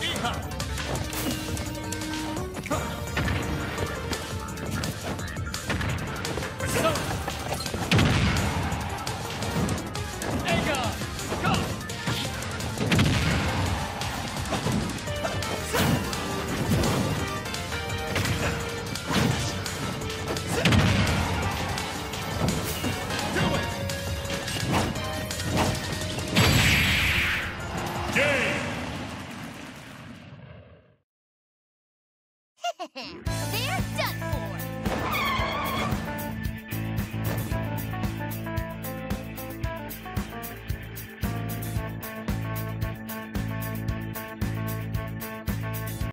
Yeehaw! game. There's done.